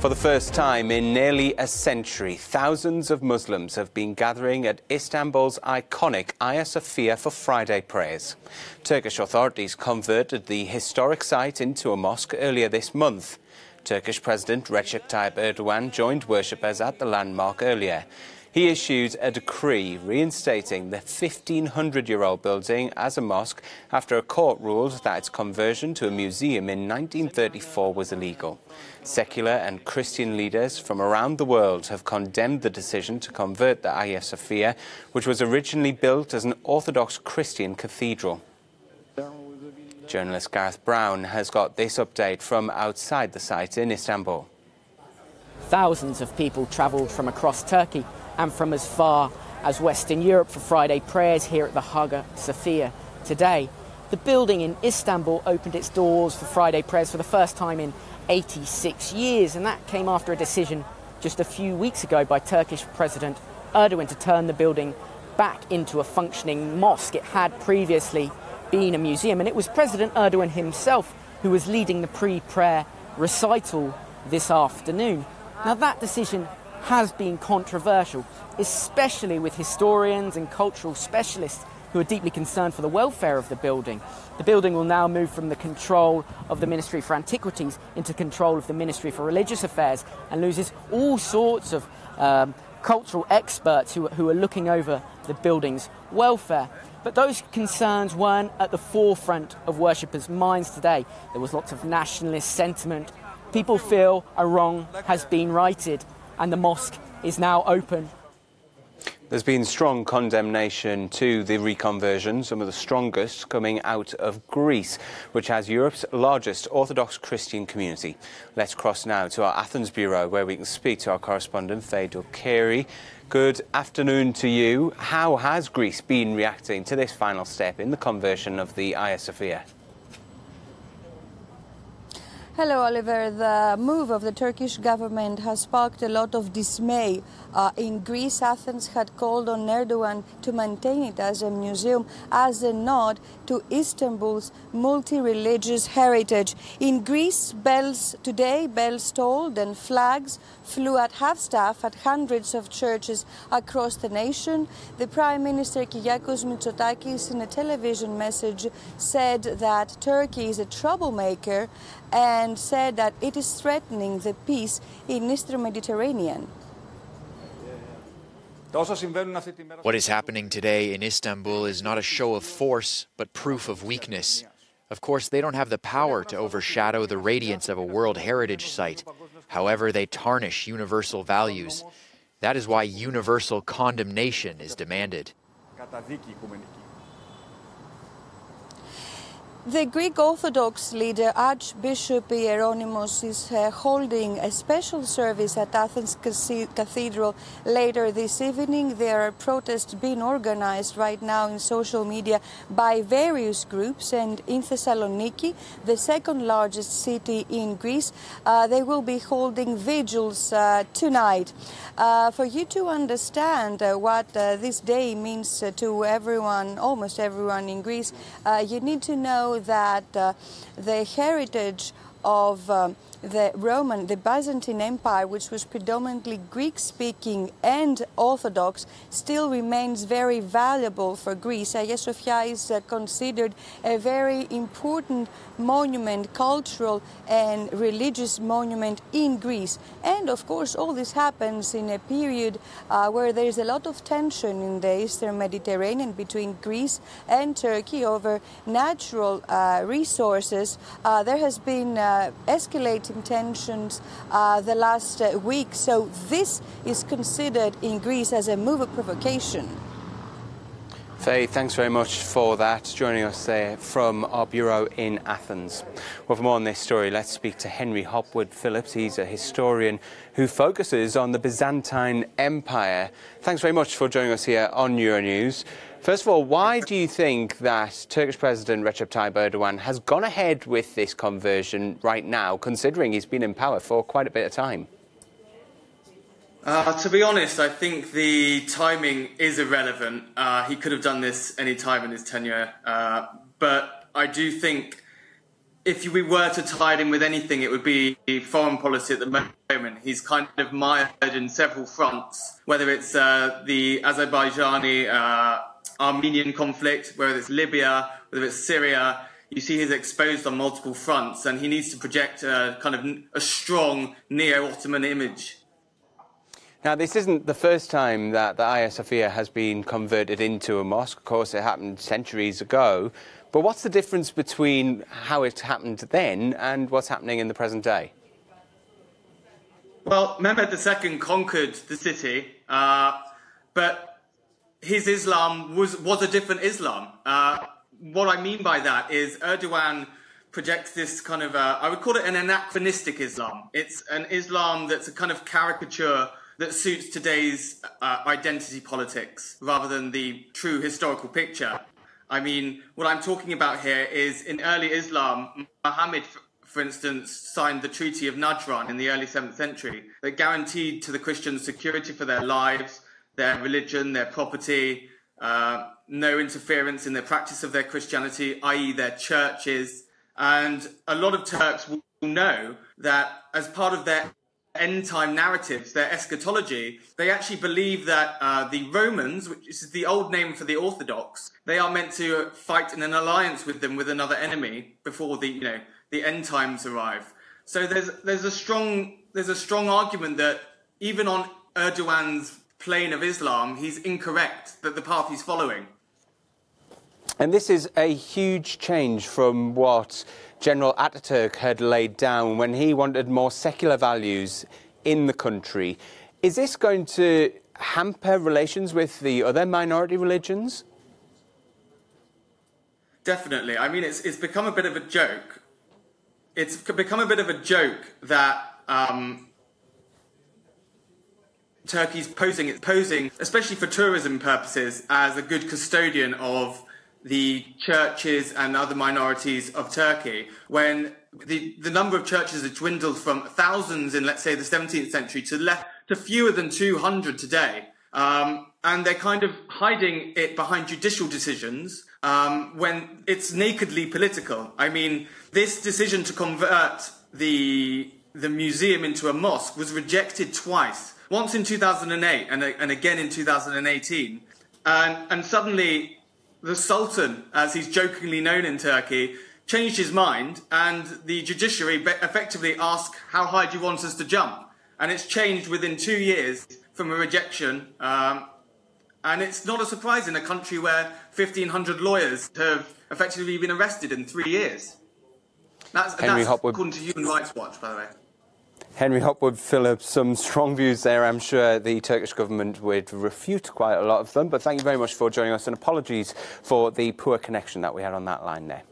For the first time in nearly a century, thousands of Muslims have been gathering at Istanbul's iconic Hagia Sophia for Friday prayers. Turkish authorities converted the historic site into a mosque earlier this month. Turkish President Recep Tayyip Erdogan joined worshippers at the landmark earlier. He issued a decree reinstating the 1500 year old building as a mosque after a court ruled that its conversion to a museum in 1934 was illegal. Secular and Christian leaders from around the world have condemned the decision to convert the Hagia Sophia, which was originally built as an Orthodox Christian cathedral. Journalist Gareth Browne has got this update from outside the site in Istanbul. Thousands of people travelled from across Turkey and from as far as Western Europe for Friday prayers here at the Hagia Sophia today. The building in Istanbul opened its doors for Friday prayers for the first time in 86 years, and that came after a decision just a few weeks ago by Turkish President Erdogan to turn the building back into a functioning mosque. It had previously been a museum, and it was President Erdogan himself who was leading the pre prayer recital this afternoon. Now, that decision has been controversial, especially with historians and cultural specialists who are deeply concerned for the welfare of the building. The building will now move from the control of the Ministry for Antiquities into control of the Ministry for Religious Affairs and loses all sorts of um, cultural experts who, who are looking over the building's welfare. But those concerns weren't at the forefront of worshippers' minds today. There was lots of nationalist sentiment. People feel a wrong has been righted and the mosque is now open. There's been strong condemnation to the reconversion, some of the strongest coming out of Greece, which has Europe's largest Orthodox Christian community. Let's cross now to our Athens bureau where we can speak to our correspondent Faye Doulgkeri. Good afternoon to you. How has Greece been reacting to this final step in the conversion of the Hagia Sophia? Hello, Oliver. The move of the Turkish government has sparked a lot of dismay. Uh, in Greece, Athens had called on Erdogan to maintain it as a museum as a nod to Istanbul's multi-religious heritage. In Greece, bells today, bells tolled and flags flew at half-staff at hundreds of churches across the nation. The Prime Minister Kyriakos Mitsotakis, in a television message, said that Turkey is a troublemaker and said that it is threatening the peace in Eastern Mediterranean. What is happening today in Istanbul is not a show of force, but proof of weakness. Of course, they don't have the power to overshadow the radiance of a World Heritage Site. However, they tarnish universal values. That is why universal condemnation is demanded. The Greek Orthodox leader Archbishop Hieronymus is uh, holding a special service at Athens Cathedral later this evening. There are protests being organized right now in social media by various groups, and in Thessaloniki, the second largest city in Greece, uh, they will be holding vigils uh, tonight. Uh, for you to understand uh, what uh, this day means to everyone, almost everyone in Greece, you need to know that uh, the heritage of um, the Roman, the Byzantine Empire, which was predominantly Greek speaking and Orthodox, still remains very valuable for Greece. Hagia Sophia is uh, considered a very important monument, cultural and religious monument in Greece. And of course, all this happens in a period uh, where there is a lot of tension in the Eastern Mediterranean between Greece and Turkey over natural uh, resources. Uh, there has been uh, escalating tensions uh, the last uh, week. So this is considered in Greece as a move of provocation. Faye, thanks very much for that, joining us there from our bureau in Athens. Well, for more on this story, let's speak to Henry Hopwood Phillips. He's a historian who focuses on the Byzantine Empire. Thanks very much for joining us here on Euronews. First of all, why do you think that Turkish President Recep Tayyip Erdogan has gone ahead with this conversion right now, considering he's been in power for quite a bit of time? Uh, to be honest, I think the timing is irrelevant. Uh, he could have done this any time in his tenure, uh, but I do think if we were to tie him with anything, it would be foreign policy at the moment. He's kind of mired in several fronts, whether it's uh, the Azerbaijani uh, Armenian conflict, whether it's Libya, whether it's Syria. You see he's exposed on multiple fronts, and he needs to project a kind of a strong neo-Ottoman image. Now, this isn't the first time that the Hagia Sophia has been converted into a mosque. Of course, it happened centuries ago. But what's the difference between how it happened then and what's happening in the present day? Well, Mehmed II conquered the city, uh, but his Islam was, was a different Islam. Uh, what I mean by that is Erdogan projects this kind of, uh, I would call it an anachronistic Islam. It's an Islam that's a kind of caricature that suits today's uh, identity politics rather than the true historical picture. I mean, what I'm talking about here is in early Islam, Muhammad, for instance, signed the Treaty of Najran in the early 7th century that guaranteed to the Christians security for their lives, their religion, their property, uh, no interference in the practice of their Christianity, i.e., their churches. And a lot of Turks will know that as part of their end time narratives, their eschatology, they actually believe that uh, the Romans, which is the old name for the Orthodox, they are meant to fight in an alliance with them with another enemy before the you know the end times arrive. So there's there's a strong there's a strong argument that even on Erdogan's plane of Islam, he's incorrect that the path he's following. And this is a huge change from what General Ataturk had laid down when he wanted more secular values in the country. Is this going to hamper relations with the other minority religions? Definitely. I mean, it's, it's become a bit of a joke. It's become a bit of a joke that um, Turkey's posing, it's posing, especially for tourism purposes, as a good custodian of the churches and other minorities of Turkey when the, the number of churches has dwindled from thousands in, let's say, the 17th century to, le- to fewer than 200 today. Um, and they're kind of hiding it behind judicial decisions um, when it's nakedly political. I mean, this decision to convert the, the museum into a mosque was rejected twice. Once in 2008 and, and again in 2018. And, and suddenly the Sultan, as he's jokingly known in Turkey, changed his mind, and the judiciary effectively asked, How high do you want us to jump? And it's changed within two years from a rejection. Um, and it's not a surprise in a country where 1,500 lawyers have effectively been arrested in three years. That's, Henry that's Hopwood. according to Human Rights Watch, by the way. Henry Hopwood Phillips, some strong views there. I'm sure the Turkish government would refute quite a lot of them. But thank you very much for joining us and apologies for the poor connection that we had on that line there.